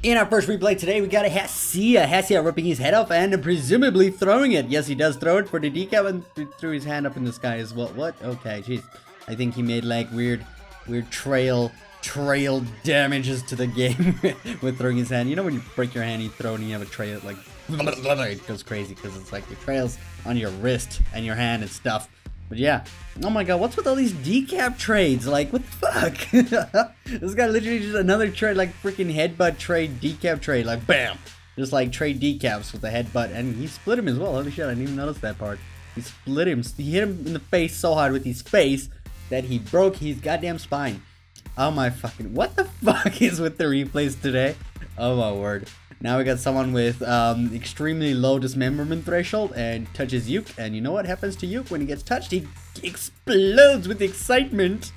In our first replay today, we got a Hasia. Hasia ripping his head off and presumably throwing it. Yes, he does throw it for the decap and th threw his hand up in the sky as well. What? Okay, jeez. I think he made like weird, weird trail, trail damages to the game with throwing his hand. You know when you break your hand, you throw it and you have a trail, like, it goes crazy because it's like the trails on your wrist and your hand and stuff. But yeah. Oh my god, what's with all these decap trades? Like, what the fuck? this guy literally just another trade, like freaking headbutt trade, decap trade. Like, bam! Just like trade decaps with the headbutt. And he split him as well. Holy shit, I didn't even notice that part. He split him. He hit him in the face so hard with his face that he broke his goddamn spine. Oh my fucking. What the fuck is with the replays today? Oh my word. Now we got someone with um, extremely low dismemberment threshold and touches Uke. And you know what happens to Uke when he gets touched? He explodes with excitement.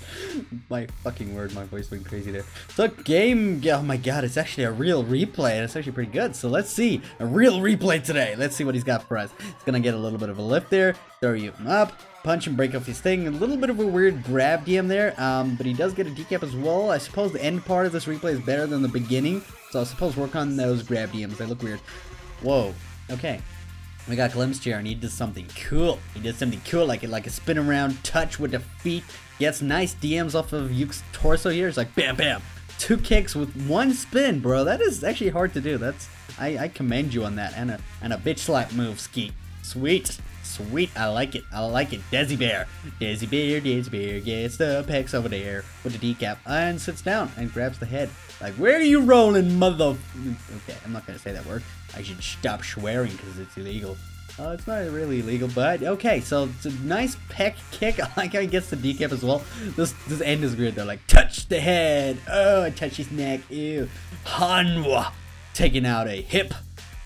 My fucking word, my voice went crazy there. So game, oh my god, it's actually a real replay. And it's actually pretty good. So let's see a real replay today. Let's see what he's got for us. He's gonna get a little bit of a lift there, throw you up, punch and break off his thing. A little bit of a weird grab DM there, um, but he does get a decap as well. I suppose the end part of this replay is better than the beginning, so I suppose work on those grab DMs. They look weird. Whoa. Okay. We got Glimpse Chair and he did something cool. He did something cool like like a spin around touch with the feet. Gets nice DMs off of Uke's torso here. It's like bam bam. Two kicks with one spin, bro. That is actually hard to do. That's I, I commend you on that. And a and a bitch slap move, Skeet. Sweet. Sweet, I like it. I like it. Desi Bear. Desi Bear, Desi Bear gets the pecs over there with the decap and sits down and grabs the head. Like, where are you rolling, mother... Okay, I'm not to say that word. I should stop swearing because it's illegal. Uh, it's not really illegal, but okay, so it's a nice peck kick. I like gets the decap as well. This this end is weird though, like touch the head. Oh, touch his neck. Ew. Hanwha taking out a hip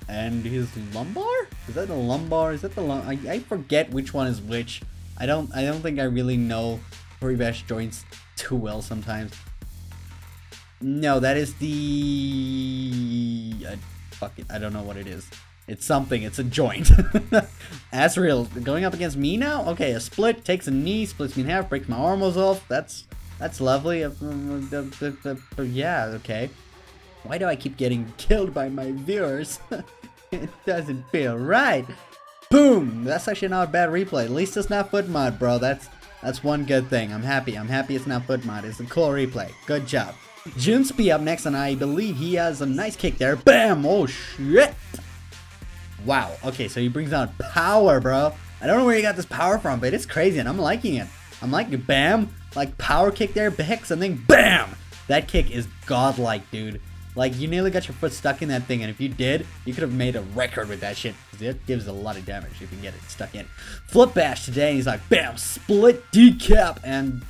and his lumbar. Is that the lumbar? Is that the lum? I, I forget which one is which. I don't I don't think I really know Bash joints too well sometimes. No, that is the... Uh, fuck it, I don't know what it is. It's something, it's a joint. Asriel, going up against me now? Okay, a split, takes a knee, splits me in half, breaks my arms off. That's that's lovely. Uh, uh, yeah, okay. Why do I keep getting killed by my viewers? it doesn't feel right. Boom! That's actually not a bad replay. At least it's not foot mod, bro. That's that's one good thing. I'm happy. I'm happy it's not foot mod. It's a cool replay. Good job. Junsby up next, and I believe he has a nice kick there. Bam! Oh, shit! Wow. Okay, so he brings out power, bro. I don't know where he got this power from, but it's crazy, and I'm liking it. I'm liking it. Bam! Like, power kick there, Bex, and then BAM! That kick is godlike, dude. Like, you nearly got your foot stuck in that thing, and if you did, you could have made a record with that shit. It gives a lot of damage if you can get it stuck in. Flip bash today, he's like, BAM! Split decap! And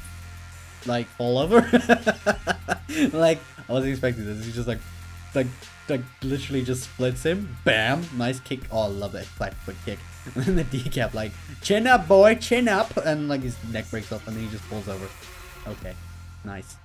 like fall over. like I wasn't expecting this. He's just like, like, like literally just splits him. Bam! Nice kick. Oh, I love that flat foot kick. and the decap like, chin up, boy, chin up, and like his neck breaks off, and then he just falls over. Okay, nice.